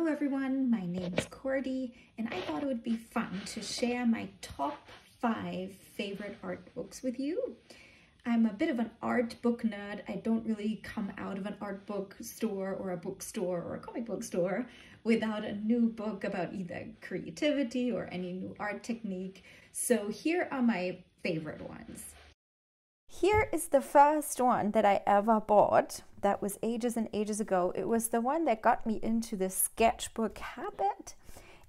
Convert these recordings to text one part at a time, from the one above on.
Hello everyone, my name is Cordi and I thought it would be fun to share my top five favorite art books with you. I'm a bit of an art book nerd. I don't really come out of an art book store or a bookstore or a comic book store without a new book about either creativity or any new art technique. So here are my favorite ones. Here is the first one that I ever bought. That was ages and ages ago. It was the one that got me into the sketchbook habit.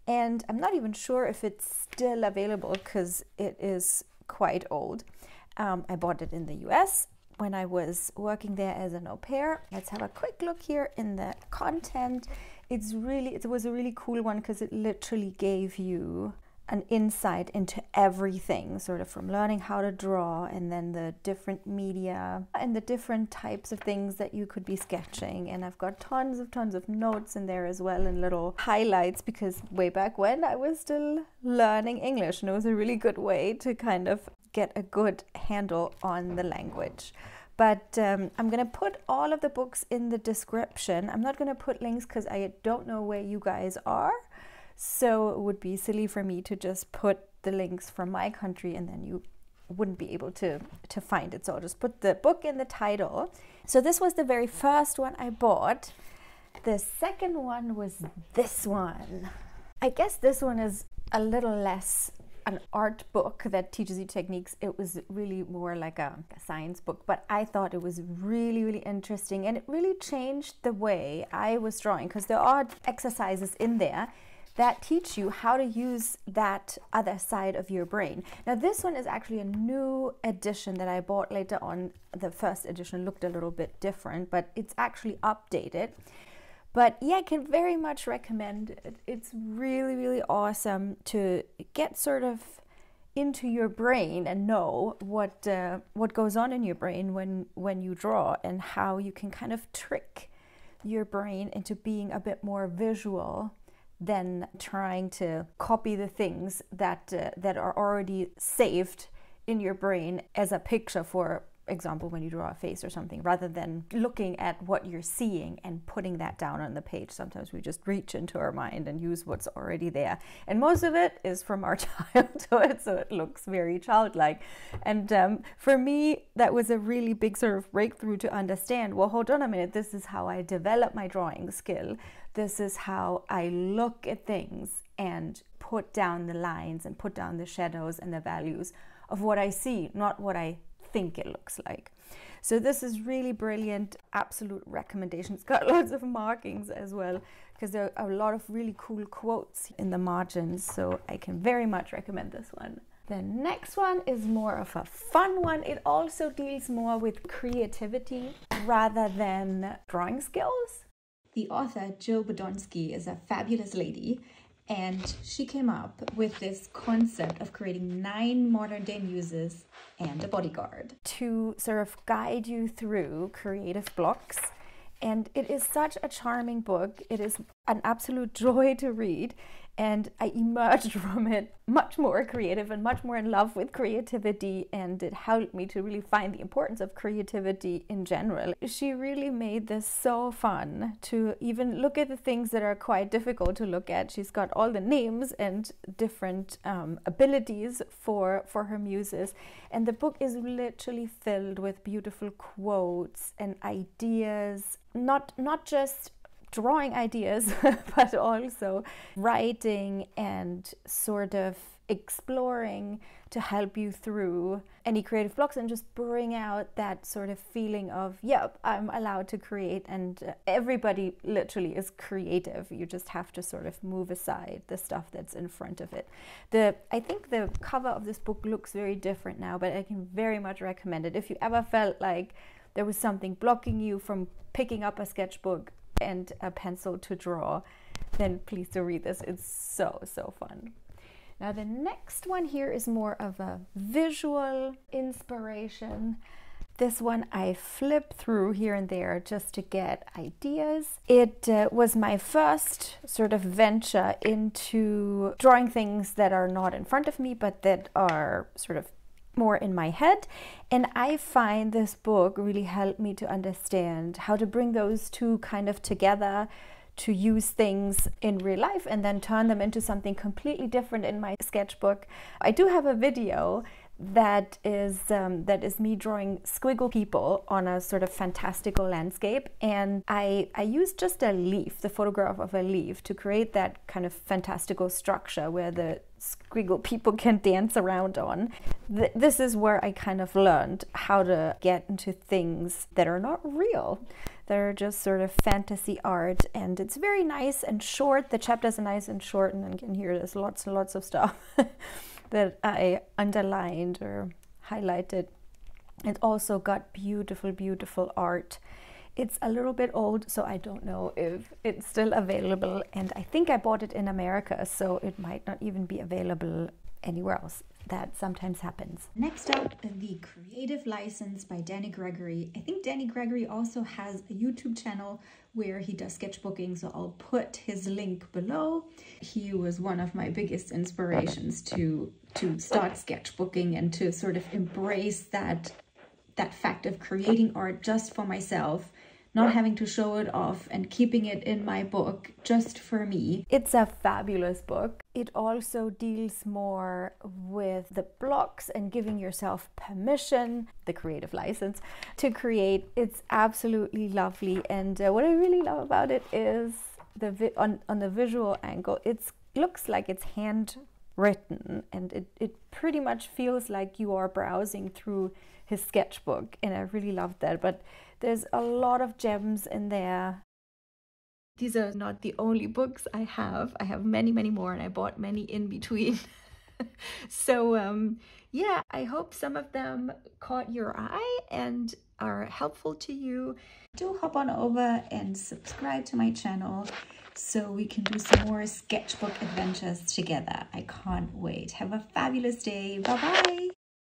And I'm not even sure if it's still available because it is quite old. Um, I bought it in the US when I was working there as an au pair. Let's have a quick look here in the content. It's really, it was a really cool one because it literally gave you an insight into everything, sort of from learning how to draw and then the different media and the different types of things that you could be sketching. And I've got tons of tons of notes in there as well and little highlights because way back when I was still learning English and it was a really good way to kind of get a good handle on the language. But um, I'm going to put all of the books in the description. I'm not going to put links because I don't know where you guys are. So it would be silly for me to just put the links from my country and then you wouldn't be able to, to find it. So I'll just put the book in the title. So this was the very first one I bought. The second one was this one. I guess this one is a little less an art book that teaches you techniques. It was really more like a, a, science book, but I thought it was really, really interesting and it really changed the way I was drawing because there are exercises in there that teach you how to use that other side of your brain. Now, this one is actually a new edition that I bought later on. The first edition looked a little bit different, but it's actually updated. But yeah, I can very much recommend it. It's really, really awesome to get sort of into your brain and know what uh, what goes on in your brain when when you draw and how you can kind of trick your brain into being a bit more visual than trying to copy the things that uh, that are already saved in your brain as a picture for example when you draw a face or something rather than looking at what you're seeing and putting that down on the page. Sometimes we just reach into our mind and use what's already there. And most of it is from our childhood so it looks very childlike. And um, for me that was a really big sort of breakthrough to understand well hold on a minute this is how i develop my drawing skill. This is how i look at things and put down the lines and put down the shadows and the values of what i see not what i think it looks like. So this is really brilliant, absolute recommendation. It's got lots of markings as well because there are a lot of really cool quotes in the margins. So I can very much recommend this one. The next one is more of a fun one. It also deals more with creativity rather than drawing skills. The author Jo Badonsky is a fabulous lady and she came up with this concept of creating nine modern day muses and a bodyguard. To sort of guide you through creative blocks. And it is such a charming book. It is an absolute joy to read and I emerged from it much more creative and much more in love with creativity and it helped me to really find the importance of creativity in general. She really made this so fun to even look at the things that are quite difficult to look at. She's got all the names and different um, abilities for for her muses and the book is literally filled with beautiful quotes and ideas not not just drawing ideas, but also writing and sort of exploring to help you through any creative blocks and just bring out that sort of feeling of, yep, I'm allowed to create. And uh, everybody literally is creative. You just have to sort of move aside the stuff that's in front of it. The I think the cover of this book looks very different now, but I can very much recommend it. If you ever felt like there was something blocking you from picking up a sketchbook and a pencil to draw, then please do read this. It's so, so fun. Now, the next one here is more of a visual inspiration. This one I flip through here and there just to get ideas. It uh, was my first sort of venture into drawing things that are not in front of me, but that are sort of more in my head. And I find this book really helped me to understand how to bring those two kind of together to use things in real life and then turn them into something completely different in my sketchbook. I do have a video that is um, that is me drawing squiggle people on a sort of fantastical landscape. And I, I used just a leaf the photograph of a leaf to create that kind of fantastical structure where the squiggle people can dance around on. Th this is where I kind of learned how to get into things that are not real they're just sort of fantasy art. And it's very nice and short. The chapters are nice and short and again here there's lots and lots of stuff that I underlined or highlighted. It also got beautiful, beautiful art. It's a little bit old, so I don't know if it's still available. And I think I bought it in America, so it might not even be available anywhere else that sometimes happens. Next up, The Creative License by Danny Gregory. I think Danny Gregory also has a YouTube channel where he does sketchbooking, so I'll put his link below. He was one of my biggest inspirations to to start sketchbooking and to sort of embrace that that fact of creating art just for myself not having to show it off and keeping it in my book just for me. It's a fabulous book. It also deals more with the blocks and giving yourself permission, the creative license, to create. It's absolutely lovely. And uh, what I really love about it is the on, on the visual angle, it looks like it's hand written and it, it pretty much feels like you are browsing through his sketchbook and I really love that but there's a lot of gems in there these are not the only books I have I have many many more and I bought many in between so um yeah I hope some of them caught your eye and are helpful to you do hop on over and subscribe to my channel so we can do some more sketchbook adventures together. I can't wait. Have a fabulous day. Bye-bye.